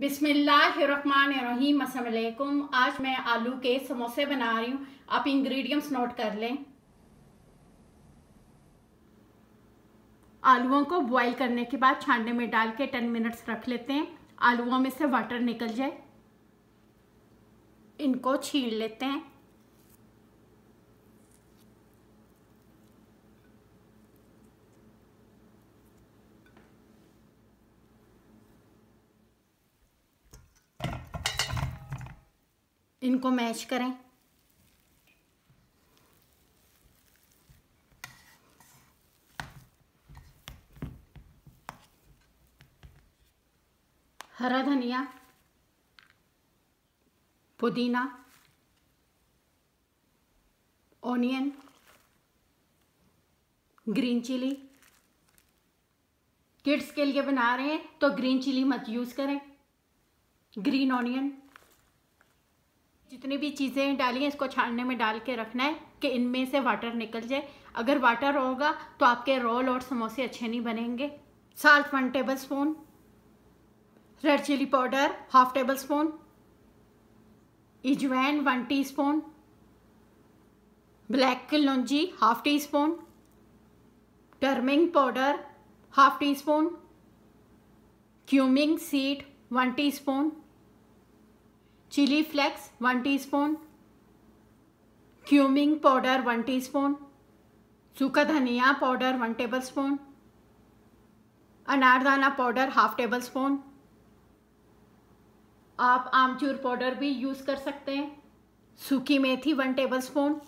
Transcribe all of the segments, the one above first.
बिस्मिल्लाहिर्रहमानिर्रहीम अस्सलाम आज मैं आलू के समोसे बना रही हूँ। आप इंग्रेडिएंट्स नोट कर लें। आलूओं को बॉईल करने के बाद छानने में डाल के टेन मिनट्स रख लेते हैं। आलूओं में से वाटर निकल जाए। इनको छील लेते हैं। इनको मैश करें। हरा धनिया, पुदीना, ऑनियन, ग्रीन चिली। किड्स के लिए बना रहे हैं तो ग्रीन चिली मत यूज़ करें। Green onion. जितनी भी चीज़ें डाली हैं, इसको छानने में डाल के रखना है कि इनमें से वाटर निकल जाए। अगर वाटर होगा तो आपके रोल और समोसे अच्छे नहीं बनेंगे। Salt one tablespoon red chilli powder half tablespoon ajwain one teaspoon black कलौजी half teaspoon turmeric powder half teaspoon cumin seed one teaspoon chilli flakes one teaspoon cumin powder one teaspoon सूखा धनिया पाउडर वन टेबल स्पून अनारदाना powder half tablespoon आप आमचूर powder भी use कर सकते हैं। सूखी मेथी one tablespoon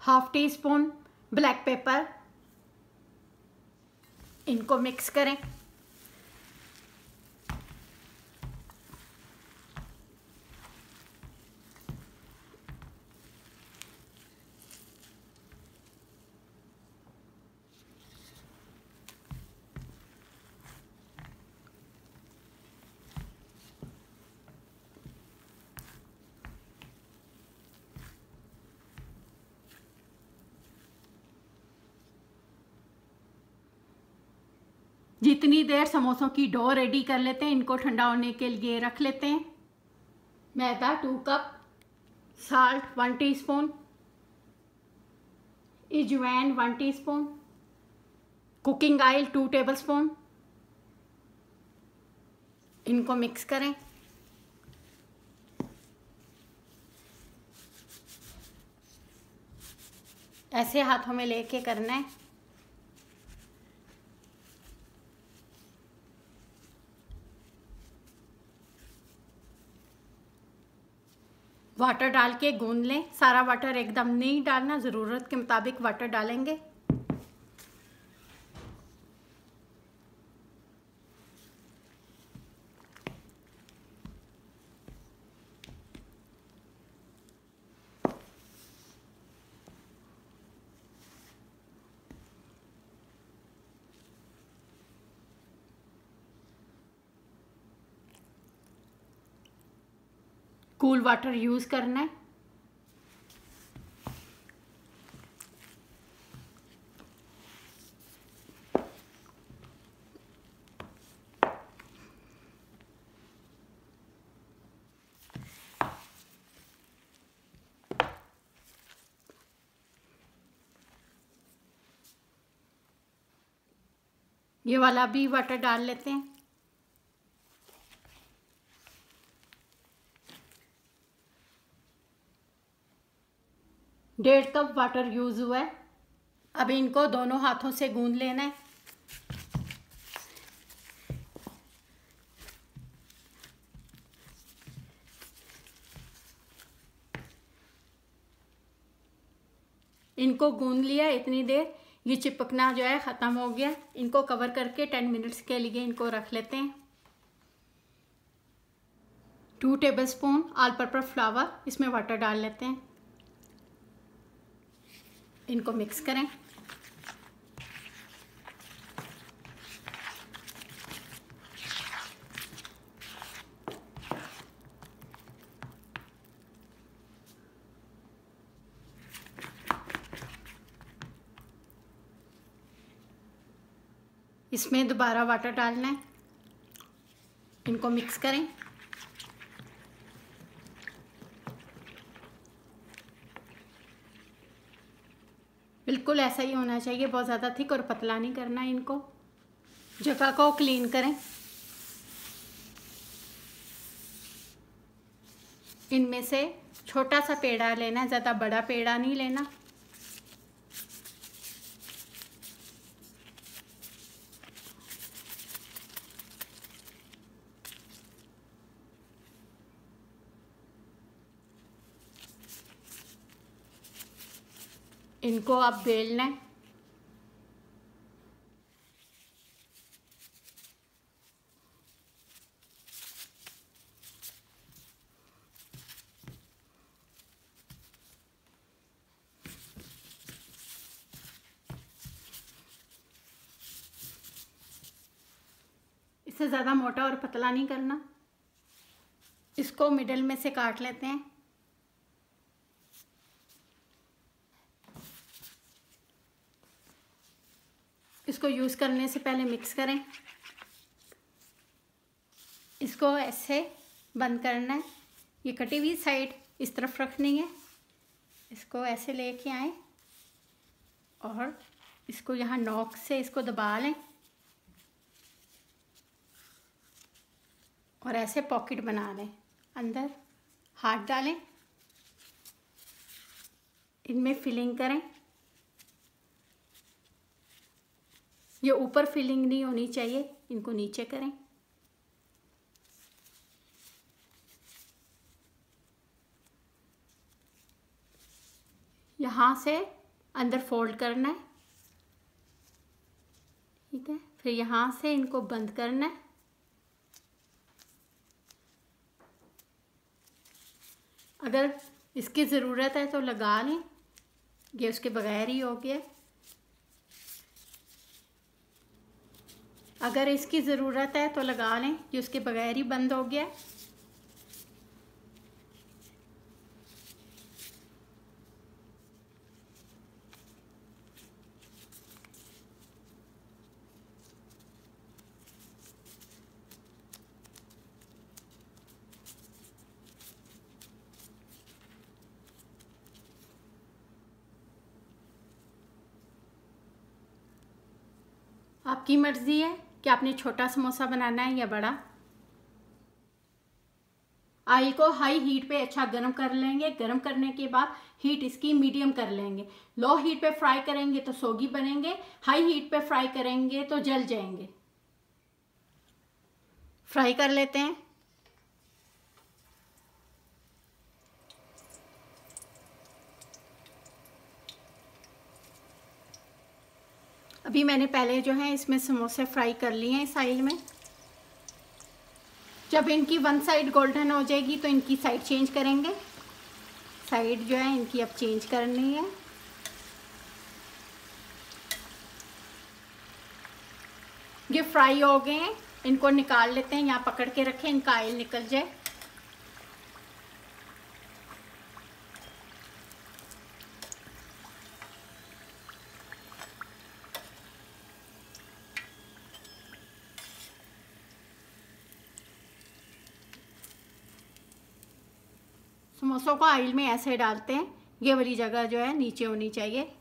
half teaspoon black pepper इनको मिक्स करें। जितनी देर समोसों की डो रेडी कर लेते हैं, इनको ठंडा होने के लिए रख लेते हैं। मैदा two cup salt one teaspoon ajwain one teaspoon cooking oil two tablespoon इनको मिक्स करें। ऐसे हाथों में लेके करना है वाटर डाल के गूंद लें। सारा वाटर एकदम नहीं डालना, ज़रूरत के मुताबिक वाटर डालेंगे। कूल वाटर यूज़ करना है। ये वाला भी वाटर डाल लेते हैं। डेढ़ कप वाटर यूज़ हुआ है। अब इनको दोनों हाथों से गूंद लेना है। इनको गूंद लिया इतनी देर। ये चिपकना जो है ख़त्म हो गया। इनको कवर करके टेन मिनट्स के लिए इनको रख लेते हैं। Two tablespoon all purpose flour इसमें वाटर डाल लेते हैं। इनको मिक्स करें। इसमें दोबारा वाटर डालना है। इनको मिक्स करें। बिल्कुल ऐसा ही होना चाहिए, बहुत ज़्यादा थिक और पतला नहीं करना इनको। जगह को क्लीन करें। इनमें से छोटा सा पेड़ा लेना है ज़्यादा बड़ा पेड़ा नहीं लेना। इनको आप बेलना है। इससे ज़्यादा मोटा और पतला नहीं करना। इसको मिडल में से काट लेते हैं। इसको यूज़ करने से पहले मिक्स करें। इसको ऐसे बंद करना है। ये कटी हुई साइड इस तरफ़ रखनी है। इसको ऐसे लेके आए और इसको यहाँ नोक से इसको दबा लें। और ऐसे पॉकेट बना लें। अंदर हाथ डालें। इनमें फिलिंग करें। ये ऊपर फिलिंग नहीं होनी चाहिए, इनको नीचे करें। यहाँ से अंदर फोल्ड करना है। ठीक है, फिर यहाँ से इनको बंद करना है। अगर इसकी ज़रूरत है तो लगा लें, ये उसके बगैर ही हो गया। अगर इसकी ज़रूरत है तो लगा लें ये उसके बगैर ही बंद हो गया। आपकी मर्ज़ी है। कि आपने छोटा समोसा बनाना है या बड़ा? ऑयल को हाई हीट पे अच्छा गर्म कर लेंगे। गर्म करने के बाद हीट इसकी मीडियम कर लेंगे। लो हीट पे फ्राई करेंगे तो सोगी बनेंगे। हाई हीट पे फ्राई करेंगे तो जल जाएँगे। फ्राई कर लेते हैं। अभी मैंने पहले जो है इसमें समोसे फ्राई कर लिए हैं इस आइल में। जब इनकी वन साइड गोल्डन हो जाएगी तो इनकी साइड चेंज करेंगे। साइड जो है इनकी अब चेंज करनी है। ये फ्राई हो गए हैं। इनको निकाल लेते हैं, यहाँ पकड़ के रखें, इनका आयल निकल जाए। समोसों को ऑयल में ऐसे डालते हैं। ये वाली जगह जो है नीचे होनी चाहिए।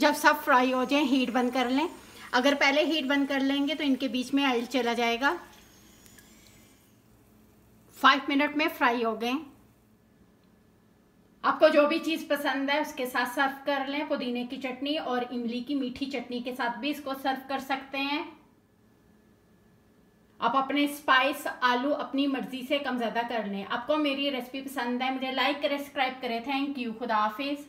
जब सब फ्राई हो जाए हीट बंद कर लें। अगर पहले हीट बंद कर लेंगे तो इनके बीच में ऑयल चला जाएगा। फाइव मिनट में फ्राई हो गए। आपको जो भी चीज़ पसंद है, उसके साथ सर्व कर लें, पुदीने की चटनी और इमली की मीठी चटनी के साथ भी इसको सर्व कर सकते हैं। आप अपने स्पाइस आलू अपनी मर्ज़ी से कम ज़्यादा कर लें। आपको मेरी रेसिपी पसंद है, मुझे लाइक करें सब्सक्राइब करें। थैंक यू खुदा हाफिज़।